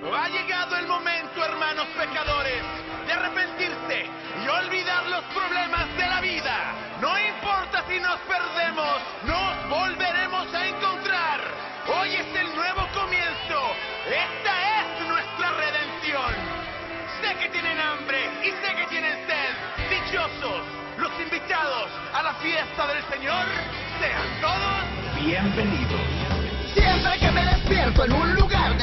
Ha llegado el momento, hermanos pecadores, de arrepentirse y olvidar los problemas de la vida. No importa si nos perdemos, nos volveremos a encontrar. Hoy es el nuevo comienzo. Esta es nuestra redención. Sé que tienen hambre y sé que tienen sed. Dichosos los invitados a la fiesta del Señor. Sean todos bienvenidos. Siempre que me despierto en un lugar